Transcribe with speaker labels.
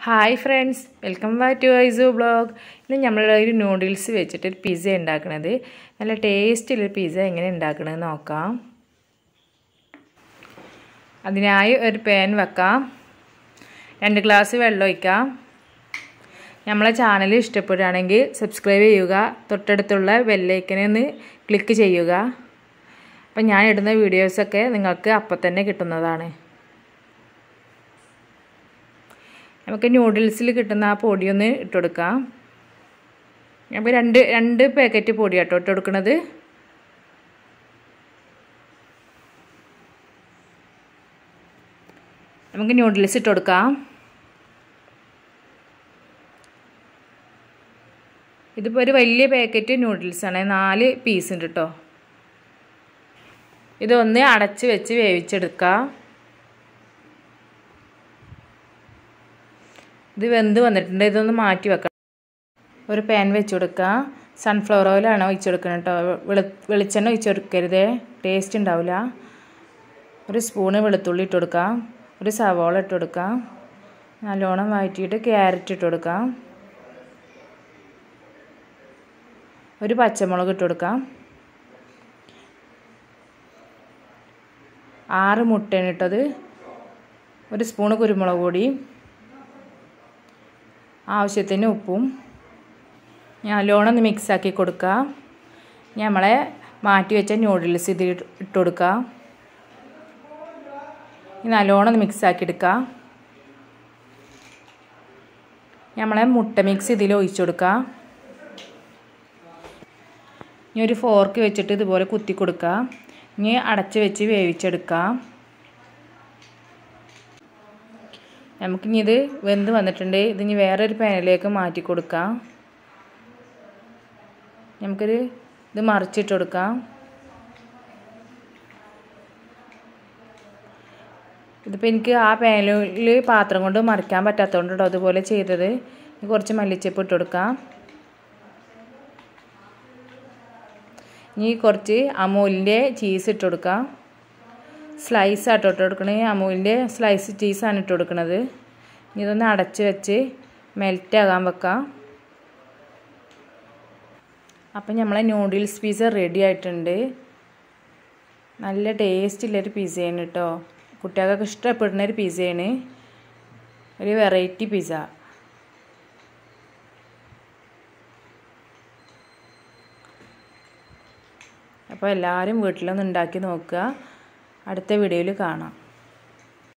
Speaker 1: Hi friends welcome back to Aishu blog ഇന്ന് നമ്മൾ ഒരു നൂഡിൽസ് വെച്ചിട്ട് ഒരു പിസ്സ ഉണ്ടാക്കണത് നല്ല ടേസ്റ്റിലൊരു പിസ്സ എങ്ങനെ ഉണ്ടാക്കണമെന്ന് നോക്കാം. അതിനായി ഒരു പാൻ വെക്കാം. രണ്ട് ഗ്ലാസ് വെള്ളം ഒഴിക്കാം. നമ്മളെ ചാനൽ ഇഷ്ടപ്പെടുകയാണെങ്കിൽ സബ്സ്ക്രൈബ് ചെയ്യുക. തൊട്ടടുത്തുള്ള ബെല്ലൈക്കനെ ഒന്ന് ക്ലിക്ക് ചെയ്യുക. അപ്പം ഞാൻ ഇടുന്ന വീഡിയോസൊക്കെ നിങ്ങൾക്ക് അപ്പം തന്നെ കിട്ടുന്നതാണ്. നമുക്ക് ന്യൂഡിൽസിൽ കിട്ടുന്ന ആ പൊടിയൊന്ന് ഇട്ട് കൊടുക്കാം നമുക്ക് രണ്ട് രണ്ട് പാക്കറ്റ് പൊടി കേട്ടോ ഇട്ട് കൊടുക്കുന്നത് നമുക്ക് ന്യൂഡിൽസ് ഇട്ട് കൊടുക്കാം ഇതിപ്പോൾ ഒരു വലിയ പാക്കറ്റ് ന്യൂഡിൽസാണ് നാല് പീസ് ഉണ്ട് കേട്ടോ ഇതൊന്ന് അടച്ച് വെച്ച് വേവിച്ചെടുക്കാം. ഇത് വെന്ത് വന്നിട്ടുണ്ട്. ഇതൊന്ന് മാറ്റി വെക്കണം. ഒരു പാൻ വെച്ച് കൊടുക്കുക. സൺഫ്ലവർ ഓയിലാണ് ഒഴിച്ച് കൊടുക്കണം കേട്ടോ. വെളു വെളിച്ചെണ്ണ ഒഴിച്ച് കൊടുക്കരുതേ. ടേസ്റ്റ് ഉണ്ടാവില്ല. ഒരു സ്പൂണ് വെളുത്തുള്ളി ഇട്ട് കൊടുക്കാം ഒരു സവോള ഇട്ട് കൊടുക്കാം നല്ലോണം വഴറ്റിയിട്ട് ക്യാരറ്റ് ഇട്ട് കൊടുക്കാം ഒരു പച്ചമുളക് ഇട്ട് കൊടുക്കാം ആറ് മുട്ടയാണ് ഇട്ടത്. ഒരു സ്പൂണ് കുരുമുളക് പൊടി. ആവശ്യത്തിന് ഉപ്പും. നല്ലോണം ഒന്ന് മിക്സാക്കി കൊടുക്കുക നമ്മളെ മാറ്റി വെച്ച നൂഡിൽസ് ഇതിൽ ഇട്ട് കൊടുക്കുക നല്ലോണം ഒന്ന് മിക്സാക്കി എടുക്കുക നമ്മളെ മുട്ട മിക്സ് ഇതിൽ ഒഴിച്ചു കൊടുക്കുക ഇനി ഒരു ഫോർക്ക് വെച്ചിട്ട് ഇതുപോലെ കുത്തി കൊടുക്കുക ഇനി അടച്ച് വെച്ച് വേവിച്ചെടുക്കുക നമുക്കിനി ഇത് വെന്ത് വന്നിട്ടുണ്ട്. ഇതിനി വേറൊരു പാനിലേക്ക് മാറ്റി കൊടുക്കാം. നമുക്കൊരു ഇത് മറിച്ചിട്ട് കൊടുക്കാം. ഇതിപ്പോൾ എനിക്ക് ആ പാനിൽ പാത്രം കൊണ്ട് മറിക്കാൻ പറ്റാത്തതുകൊണ്ട് അതുപോലെ ചെയ്തത്. കുറച്ച് മല്ലിച്ചപ്പ് ഇട്ട് കൊടുക്കാം. ഇനി കുറച്ച് അമൂലിന്റെ ചീസ് ഇട്ട് കൊടുക്കാം. സ്ലൈസ് ആട്ടോ ഇട്ട് കൊടുക്കണേ. അമൂലിന്റെ സ്ലൈസ് ചീസാണ് ഇട്ട് കൊടുക്കുന്നത് ഇനി ഇതൊന്ന് അടച്ച് വെച്ച് മെൽറ്റ് ആകാൻ വെക്കാം. അപ്പം നമ്മളെ നൂഡിൽസ് പിസ്സ റെഡി ആയിട്ടുണ്ട്. നല്ല ടേസ്റ്റുള്ളൊരു പിസയാണ് കേട്ടോ കുട്ടികൾക്കൊക്കെ ഇഷ്ടപ്പെടുന്ന ഒരു പിസ്സയാണ് ഒരു വെറൈറ്റി പിസ അപ്പോൾ എല്ലാവരും വീട്ടിലൊന്ന് ഉണ്ടാക്കി നോക്കുക. അടുത്ത വീഡിയോയിൽ കാണാം.